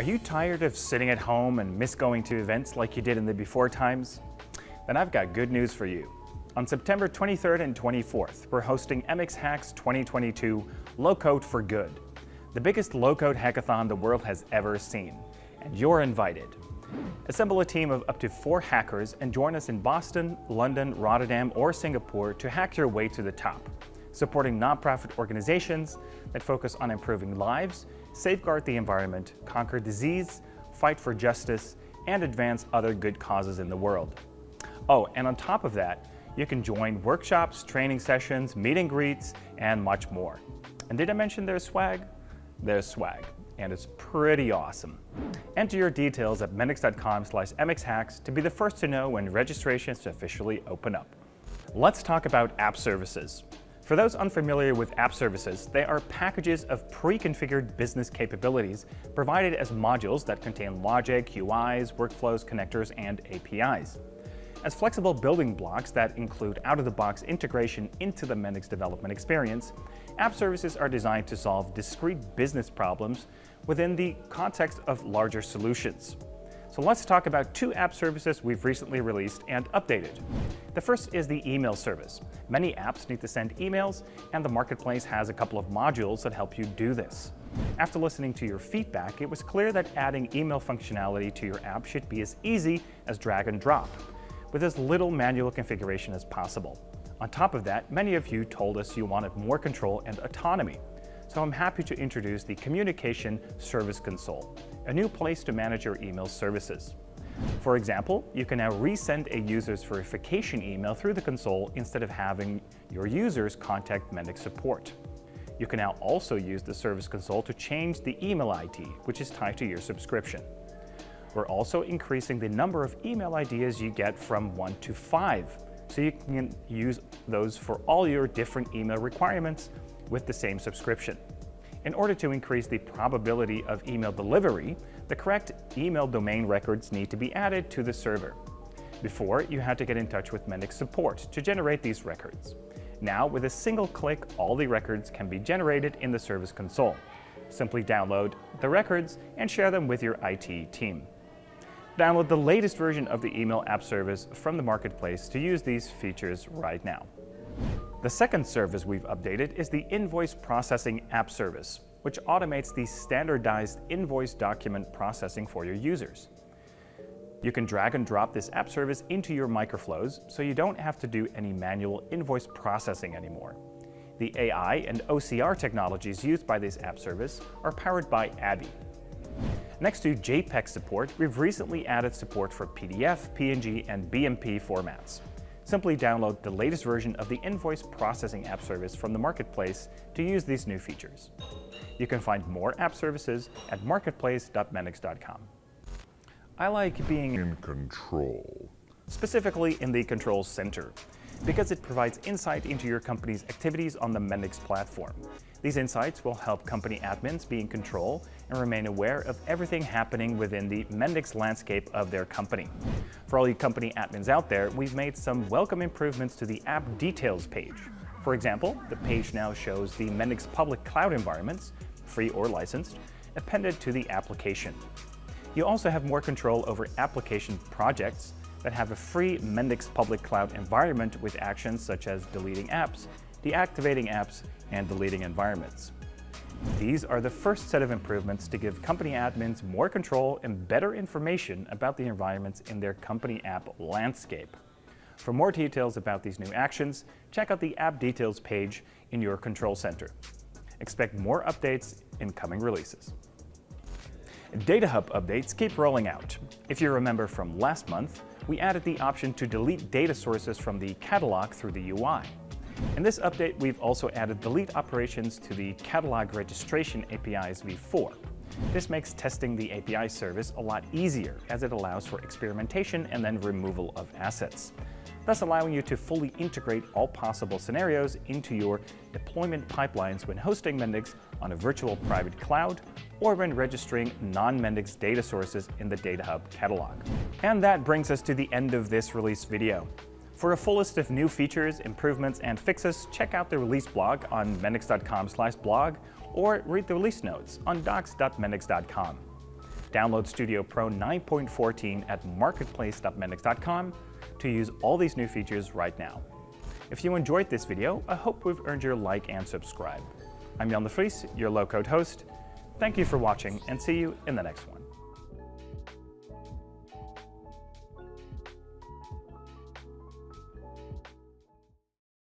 Are you tired of sitting at home and miss going to events like you did in the before times? Then I've got good news for you. On September 23rd and 24th, we're hosting MxHacks 2022 Low Code for Good, the biggest low code hackathon the world has ever seen, and you're invited. Assemble a team of up to four hackers and join us in Boston, London, Rotterdam, or Singapore to hack your way to the top, supporting nonprofit organizations that focus on improving lives safeguard the environment, conquer disease, fight for justice, and advance other good causes in the world. Oh, and on top of that, you can join workshops, training sessions, meet and greets, and much more. And did I mention there's swag? There's swag, and it's pretty awesome. Enter your details at mendix.com slash mxhacks to be the first to know when registrations officially open up. Let's talk about app services. For those unfamiliar with app services, they are packages of pre-configured business capabilities provided as modules that contain logic, UIs, workflows, connectors, and APIs. As flexible building blocks that include out-of-the-box integration into the Mendix development experience, app services are designed to solve discrete business problems within the context of larger solutions. So let's talk about two app services we've recently released and updated. The first is the email service. Many apps need to send emails, and the marketplace has a couple of modules that help you do this. After listening to your feedback, it was clear that adding email functionality to your app should be as easy as drag and drop, with as little manual configuration as possible. On top of that, many of you told us you wanted more control and autonomy. So I'm happy to introduce the Communication Service Console a new place to manage your email services. For example, you can now resend a user's verification email through the console instead of having your users contact Mendix support. You can now also use the Service Console to change the email ID, which is tied to your subscription. We're also increasing the number of email IDs you get from 1 to 5, so you can use those for all your different email requirements with the same subscription. In order to increase the probability of email delivery, the correct email domain records need to be added to the server. Before, you had to get in touch with Mendix support to generate these records. Now, with a single click, all the records can be generated in the Service Console. Simply download the records and share them with your IT team. Download the latest version of the email app service from the marketplace to use these features right now. The second service we've updated is the Invoice Processing App Service, which automates the standardized invoice document processing for your users. You can drag and drop this app service into your microflows so you don't have to do any manual invoice processing anymore. The AI and OCR technologies used by this app service are powered by ABBYY. Next to JPEG support, we've recently added support for PDF, PNG, and BMP formats. Simply download the latest version of the Invoice Processing App Service from the Marketplace to use these new features. You can find more app services at marketplace.mendix.com. I like being in control, specifically in the Control Center, because it provides insight into your company's activities on the Mendix platform. These insights will help company admins be in control and remain aware of everything happening within the Mendix landscape of their company. For all you company admins out there, we've made some welcome improvements to the app details page. For example, the page now shows the Mendix public cloud environments, free or licensed, appended to the application. You also have more control over application projects that have a free Mendix public cloud environment with actions such as deleting apps, deactivating apps, and deleting environments. These are the first set of improvements to give company admins more control and better information about the environments in their company app landscape. For more details about these new actions, check out the App Details page in your Control Center. Expect more updates in coming releases. Data Hub updates keep rolling out. If you remember from last month, we added the option to delete data sources from the catalog through the UI. In this update, we've also added delete operations to the catalog registration APIs v4. This makes testing the API service a lot easier as it allows for experimentation and then removal of assets, thus allowing you to fully integrate all possible scenarios into your deployment pipelines when hosting Mendix on a virtual private cloud or when registering non-Mendix data sources in the Data Hub catalog. And that brings us to the end of this release video. For a full list of new features, improvements, and fixes, check out the release blog on mendix.com blog or read the release notes on docs.mendix.com. Download Studio Pro 9.14 at marketplace.mendix.com to use all these new features right now. If you enjoyed this video, I hope we've earned your like and subscribe. I'm Jan de Vries, your low-code host. Thank you for watching and see you in the next one.